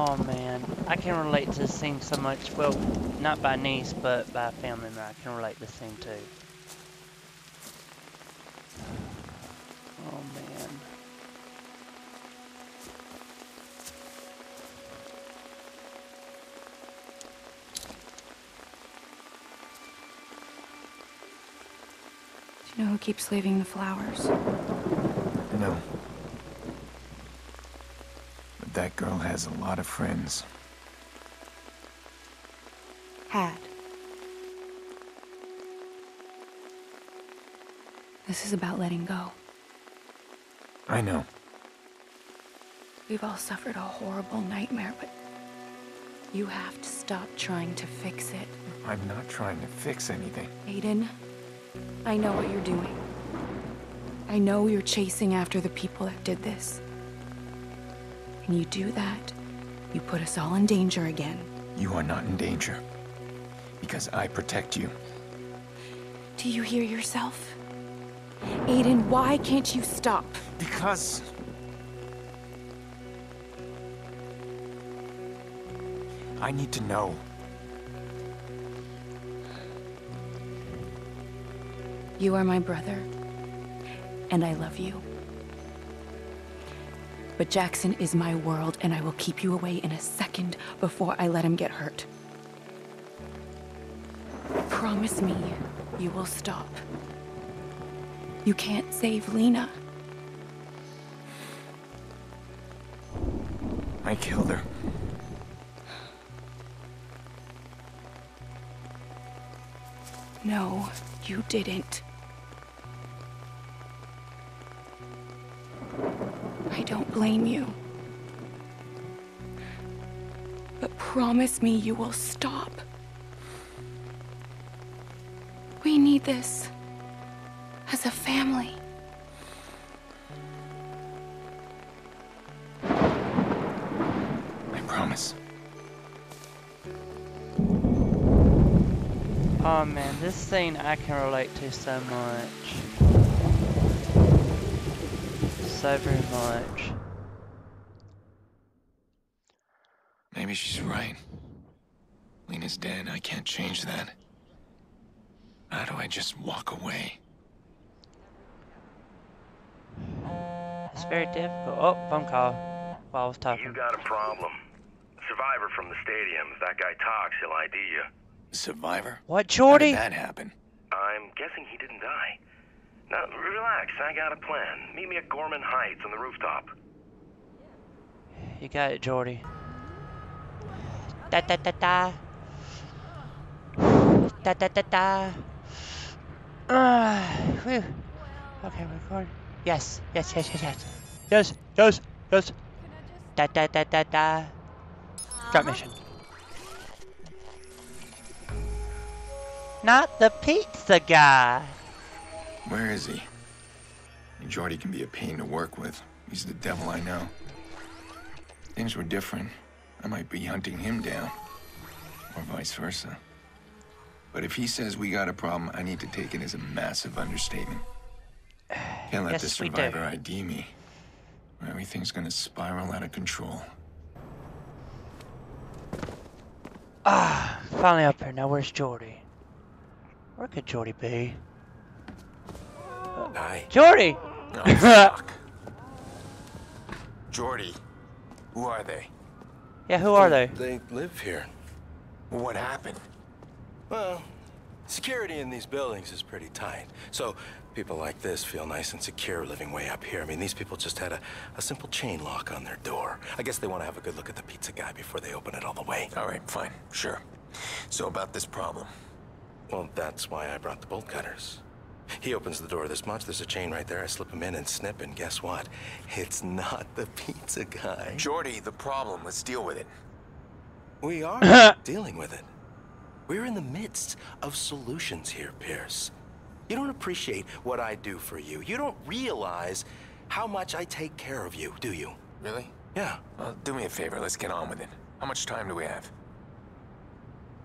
Oh man, I can relate to this scene so much. Well, not by niece, but by family member. I can relate to this scene too. Oh man. Do you know who keeps leaving the flowers? No. That girl has a lot of friends. Had. This is about letting go. I know. We've all suffered a horrible nightmare, but you have to stop trying to fix it. I'm not trying to fix anything. Aiden, I know what you're doing. I know you're chasing after the people that did this. And you do that, you put us all in danger again. You are not in danger. Because I protect you. Do you hear yourself? Aiden, why can't you stop? Because... I need to know. You are my brother, and I love you. But Jackson is my world, and I will keep you away in a second before I let him get hurt. Promise me you will stop. You can't save Lena. I killed her. No, you didn't. Don't blame you. But promise me you will stop. We need this. As a family. I promise. Oh man, this scene I can relate to so much. So very much. Maybe she's right. Lena's dead. I can't change that. How do I just walk away? It's very difficult. Oh, phone call while I was talking. You got a problem. Survivor from the stadium. If that guy talks, he'll ID you. Survivor? What, Jordi? How Jordi? did that happen? I'm guessing he didn't die. Now, relax. I got a plan. Meet me at Gorman Heights on the rooftop. You got it, Jordi. Da da da da. Da da da da. Ah, whew. Okay, record. Yes, yes, yes, yes, yes. Yes, yes, yes. Da da da da da. Drop mission. Not the pizza guy. Where is he? Jordi can be a pain to work with. He's the devil I know. Things were different. I might be hunting him down. Or vice versa. But if he says we got a problem, I need to take it as a massive understatement. Can't let the Yes, we survivor ID me. Everything's gonna spiral out of control. Ah, finally up here. Now where's Jordi? Where could Jordi be? Aye. Jordi! Oh, fuck. Jordi, who are they? Yeah, who are they? They live here. What happened? Well, security in these buildings is pretty tight. So people like this feel nice and secure living way up here. I mean, these people just had a, a simple chain lock on their door. I guess they want to have a good look at the pizza guy before they open it all the way. All right, fine, sure. So about this problem. Well, that's why I brought the bolt cutters. He opens the door this much, there's a chain right there. I slip him in and snip, and guess what? It's not the pizza guy. Jordi, the problem. Let's deal with it. We are dealing with it. We're in the midst of solutions here, Pearce. You don't appreciate what I do for you. You don't realize how much I take care of you, do you? Really? Yeah, Well, do me a favor. Let's get on with it. How much time do we have?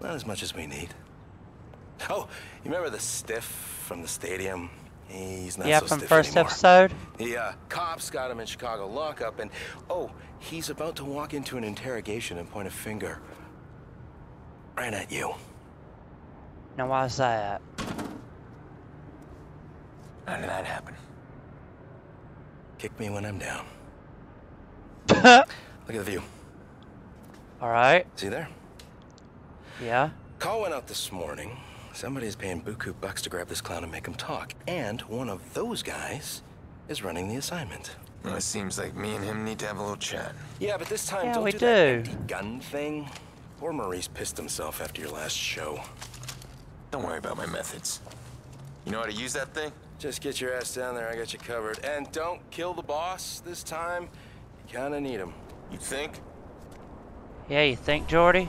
not as much as we need. Oh, you remember the stiff from the stadium? He's not yeah, so from stiff first anymore. episode. The uh, cops got him in Chicago lockup, and oh, he's about to walk into an interrogation and point a finger right at you. Now why why's that? How did that happen? Kick me when I'm down. All Look at the view. All right. See there? Yeah. Call went out this morning. Somebody's paying buku bucks to grab this clown and make him talk. And one of those guys is running the assignment. Well, it seems like me and him need to have a little chat. Yeah, but this time Yeah, don't we do, do. that empty gun thing. Poor Maurice pissed himself after your last show. Don't worry about my methods. You know how to use that thing? Just get your ass down there, I got you covered. And don't kill the boss this time. You kinda need him. You think? Yeah, you think, Jordi?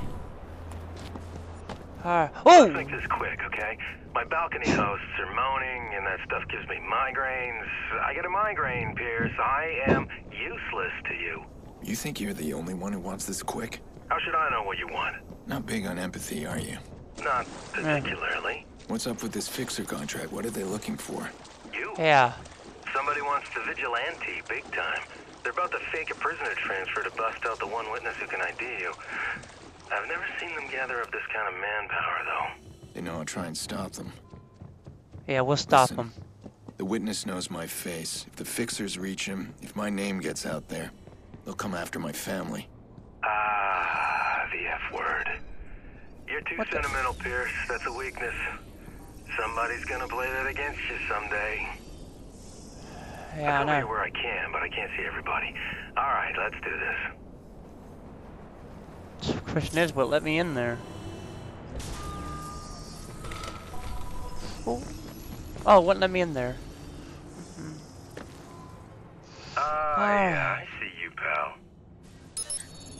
Alright. Let's Oh! make this quick, okay? My balcony hosts are moaning, and that stuff gives me migraines. I get a migraine, Pearce. I am useless to you. You think you're the only one who wants this quick? How should I know what you want? Not big on empathy, are you? Not eh. particularly. What's up with this fixer contract? What are they looking for? You? Yeah. Somebody wants to vigilante, big time. They're about to fake a prisoner transfer to bust out the one witness who can ID you. I've never seen them gather up this kind of manpower, though. They know I'll try and stop them. Yeah, we'll stop Listen. him. The witness knows my face. If the fixers reach him, if my name gets out there, they'll come after my family. Ah, the F word. You're too What the- sentimental, Pearce. That's a weakness. Somebody's gonna play that against you someday. Yeah, I I'll come here know. where I can, but I can't see everybody. All right, let's do this. Question is, what let me in there? Oh, oh, wouldn't let me in there. Ah, Ah. yeah, I see you, pal.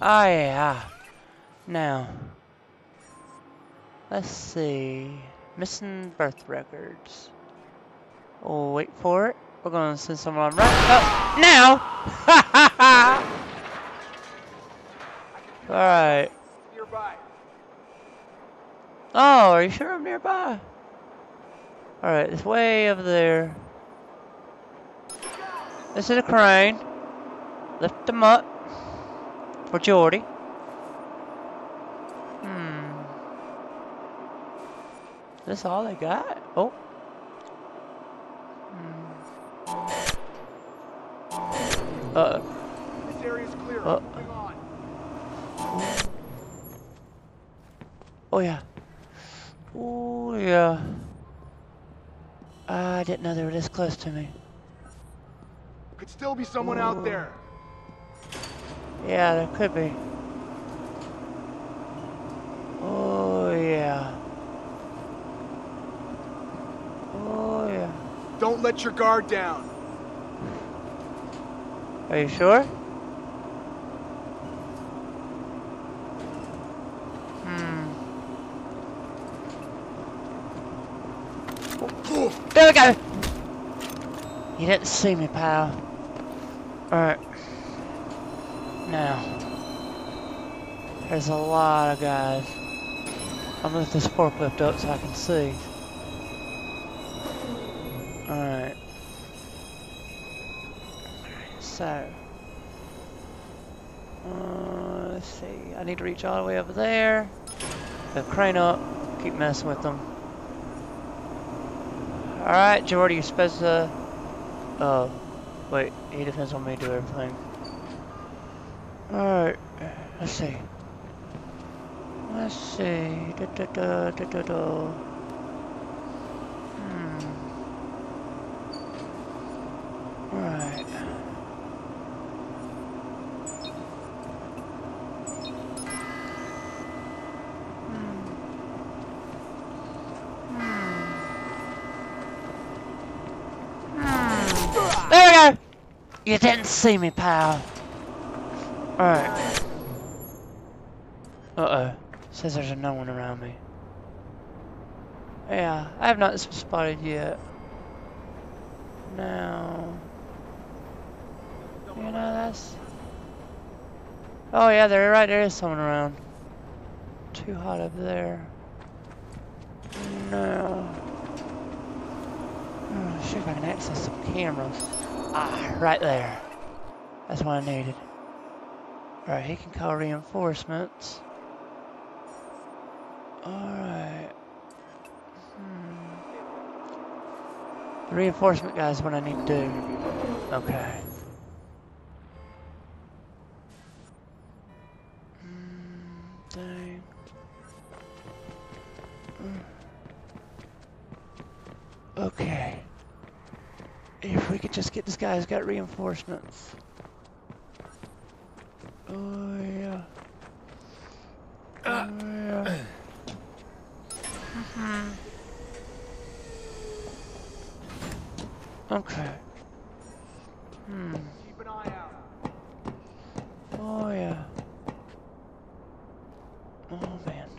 Ah, yeah. Now, let's see. Missing birth records. Oh, wait for it. We're gonna send someone on right. Oh, now! Ha ha Alright. Nearby. Oh, are you sure I'm nearby? Alright, it's way over there. This is a crane. Lift them up. For Jordi. Hmm. This all they got? Oh. Hmm. Uh This area's clear. Uh. Oh yeah. Oh yeah. I didn't know they were this close to me. Could still be someone out there. Yeah, there could be. Oh yeah. Oh yeah. Don't let your guard down. Are you sure? There we go! You didn't see me, pal. Alright. Now. There's a lot of guys. I'm gonna lift this forklift up so I can see. Alright. So. Uh, let's see. I need to reach all the way over there. The crane up. Keep messing with them. Alright, Jordi, you're supposed to. Oh. Wait, he depends on me to do everything. Alright. Let's see. Let's see. Da, da, da, da, da, da. Hmm. Alright. There we go! You didn't see me, pal. Alright. Uh-oh. Says there's no one around me. Yeah, I have not spotted yet. Now... You know, that's... Oh yeah, there, right there is someone around. Too hot up there. No. Oh, see if I can access some cameras. Ah, right there. That's what I needed. Alright, he can call reinforcements. Alright. Hmm. The reinforcement guy is what I need to do. Okay. If we could just get this guy who's got reinforcements. Oh yeah. Oh yeah. Mhm. Okay. Hmm. Keep an eye out. Oh yeah. Oh man.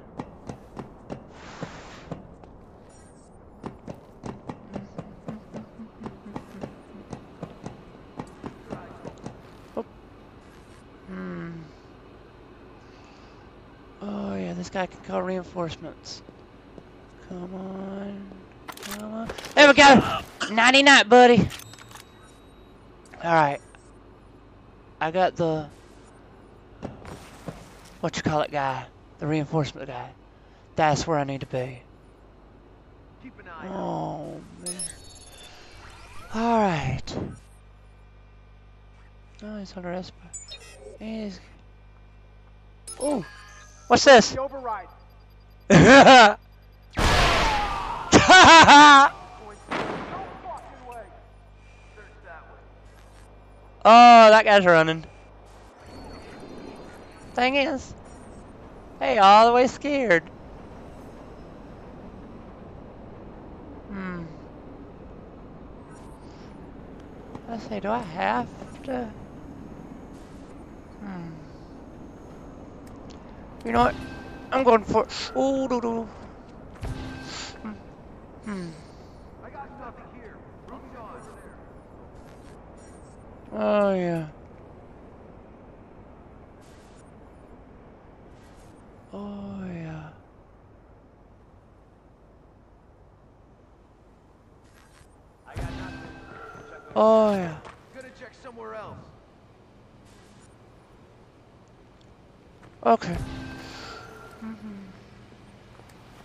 Oh. Hmm. Oh yeah, this guy can call reinforcements. Come on. Come on. There we go! 99, buddy! Alright. I got the what you call it guy, the reinforcement guy. That's where I need to be. Keep an eye oh, out. Oh man. All right. Oh, he's under esper. He's. Oh, what's this? Override. oh, No fucking way. Search that. Oh, that guy's running. Thing is, hey, all the way scared. Hmm. I say, do I have to? Hmm. You know what? I'm going for. Doo. Hmm. Oh yeah. Oh yeah. I got nothing. Oh yeah. Gonna check somewhere else. Okay.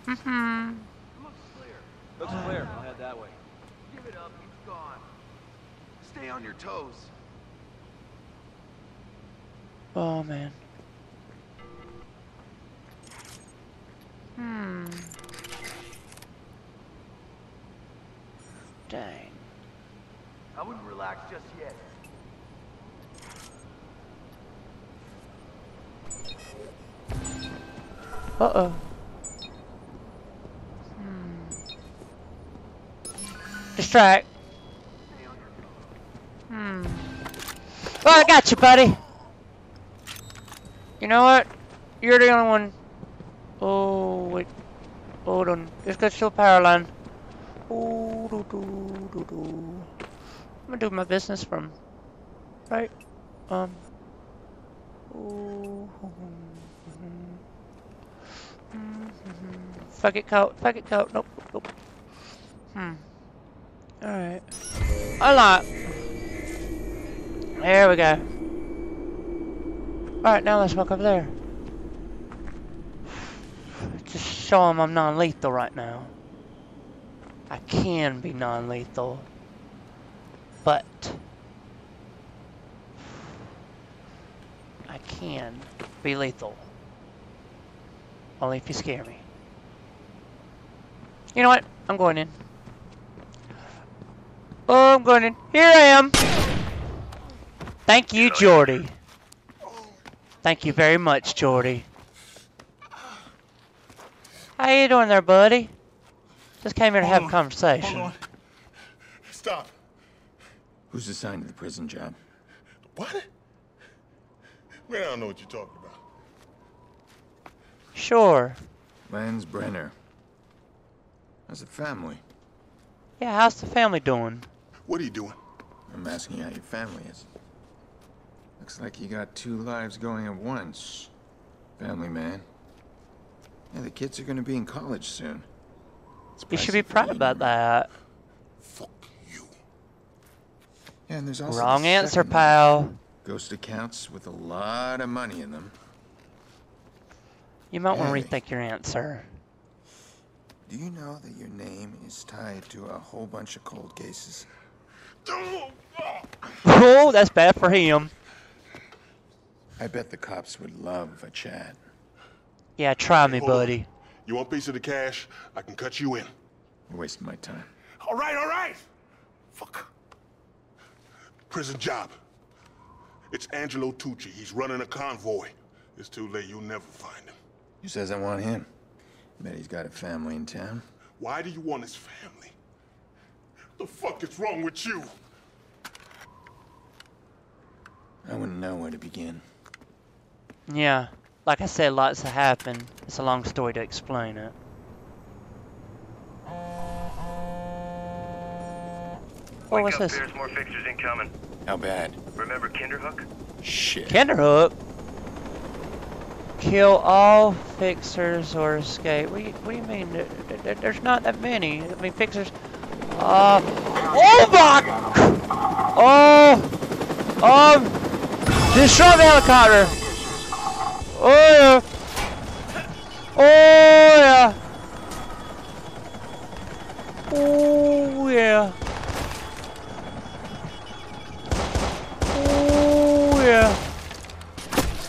Mhm. Looks clear. Looks clear. I'll head that way. Give it up. He's gone. Stay on your toes. Oh man. Hmm. Dang. I wouldn't relax just yet. Uh oh. Hmm. Distract. Hmm. Oh, I got you, buddy. You know what? You're the only one. Oh wait. Hold on. Just got still power line. Ooh, doo, doo, doo, doo. I'm gonna do my business from right. Um. Ooh. Fuck it, coat. Fuck it, coat. Nope, nope. Hmm. Alright. Unlock. There we go. Alright, now let's walk over there. Just show him I'm non-lethal right now. I can be non-lethal. But... I can be lethal. Only if you scare me. You know what? I'm going in. Oh, I'm going in. Here I am. Thank you, Jordi. Thank you very much, Jordi. How you doing there, buddy? Just came here to have a conversation. Hold on. Stop. Who's assigned to the prison job? What? Man, I don't know what you're talking about. Sure. Lance Brenner. How's the family? Yeah, how's the family doing? What are you doing? I'm asking how your family is. Looks like you got two lives going at once. Family man. Yeah, the kids are gonna be in college soon. It's You should be proud you, about Norman. that. Fuck. You. And there's also Wrong the answer, second one. pal. Ghost accounts with a lot of money in them. You might want to rethink your answer. Do you know that your name is tied to a whole bunch of cold cases? Oh, that's bad for him. I bet the cops would love a chat. Yeah, try me, buddy. You want a piece of the cash? I can cut you in. You're wasting my time. All right, all right. Fuck. Prison job. It's Angelo Tucci. He's running a convoy. It's too late. You'll never find him. You says I want him? Bet he's got a family in town. Why do you want his family? The fuck is wrong with you? I wouldn't know where to begin. Yeah, like I said, lots have happened. It's a long story to explain it. Oh, Wake what's up, this? Pearce. More fixers incoming. How bad? Remember Kinderhook? Shit. Kinderhook. Kill all fixers or escape. What do you, what do you mean? There- there- There's not that many. I mean, fixers. Uh. Oh my! Oh. Um. Destroy the helicopter. Oh yeah. Oh yeah. Oh yeah. Oh yeah.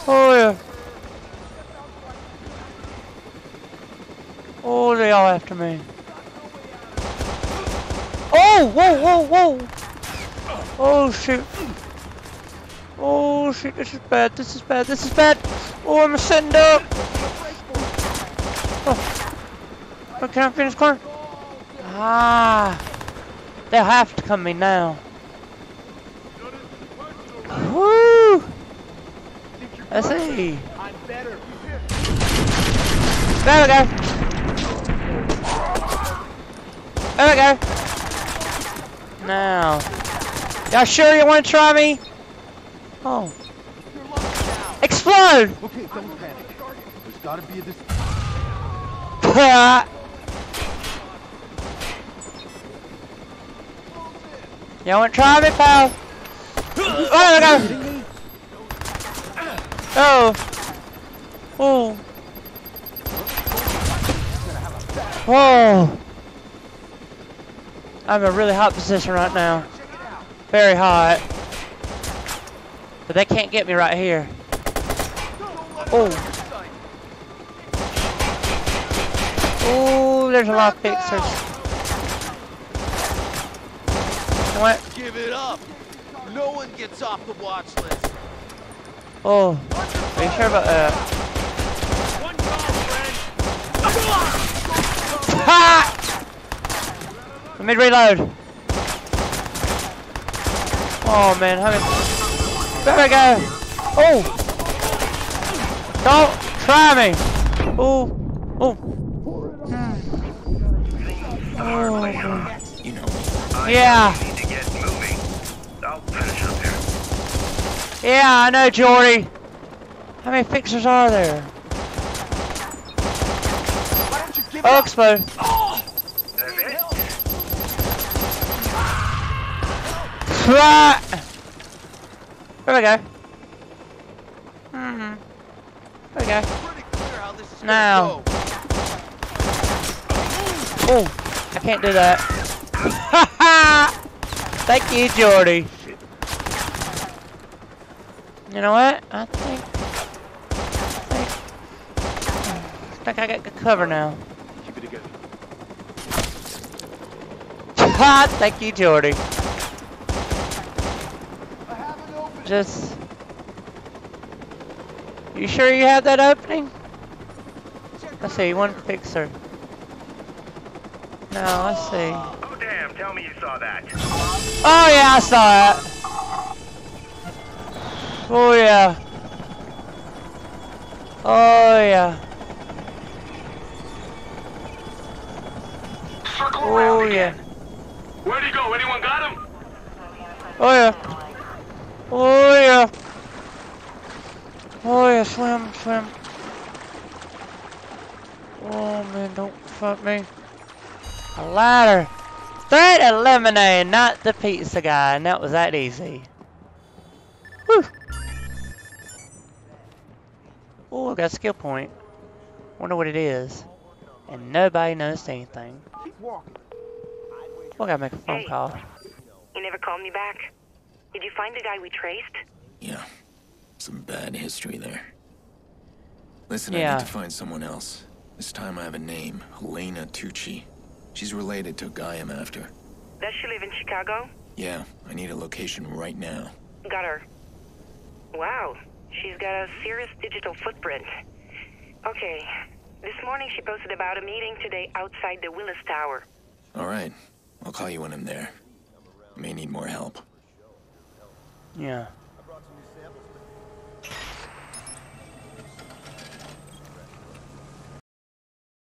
Oh yeah. Oh, they all after me. Oh, whoa, whoa, whoa. Oh shoot. Oh shit, this is bad, this is bad, this is bad. Oh, I'm sitting up. Oh. oh can I finish corner? Ah. They'll have to come me now. Woo! Let's see. There we go. There we go. Now. Y'all sure you want to try me? Oh. Explode! Okay, don't panic. There's gotta be a dis- Y'all want to try me, pal? Oh, we. Oh. Oh. Whoa. I'm in a really hot position right now. Very hot. But they can't get me right here. Oh. Oh, there's a lot of fixers. What? Give it up! No one gets off the watch list. Oh. Are you sure about that? One call, friend! Ha! Let me reload. Oh man, how many? There we go. Oh! Don't try me. Oh, oh. Hmm. Oh. You know, Yeah, yeah, I know, Jordi. How many fixers are there? Oh, explode. It? Right. There we go. Hmm. There we go. Pretty clear how this is Now. Oh, I can't do that. Thank you, Jordi. You know what? I think. I think. I think I got good cover now. Keep it together. Ha! Thank you, Jordi. I have an. Just. You sure you have that opening? Let's see, one fixer. No, let's see. Oh, oh, damn. Tell me you saw that. Oh yeah, I saw it. Oh yeah. Oh yeah. Oh yeah. Where'd he go? Anyone got him? Oh yeah. Oh yeah. Oh yeah, swim, swim. Oh man, don't fuck me. A ladder. Threat eliminated, not the pizza guy, and that was that easy. Whew. Oh, I got a skill point. Wonder what it is. And nobody noticed anything. Well, I gotta make a phone Hey. call. You never called me back. Did you find the guy we traced? Yeah. Some bad history there. Listen, I need to find someone else. This time I have a name. Helena Tucci. She's related to a guy I'm after. Does she live in Chicago? Yeah, I need a location right now. Got her. Wow, she's got a serious digital footprint. Okay, this morning she posted about a meeting today outside the Willis Tower. All right. I'll call you when I'm there. I may need more help. Yeah.